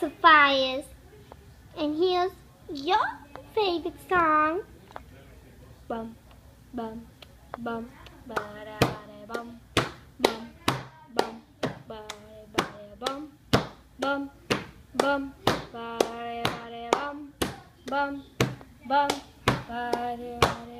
Pacifiers. And here's your favorite song. Bum, bum, bum, bum, bum, bum, bum, bum, bum, bum, bum, bum, bum, bum, bum, bum, bum,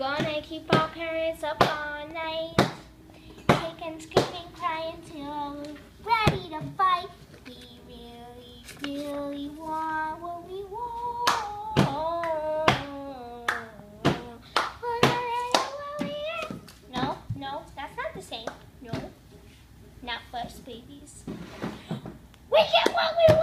Gonna keep our parents up all night. Kicking, screaming, crying till we're ready to fight. We really, really want what we want. No, no, that's not the same. No, not first babies. We get what we want.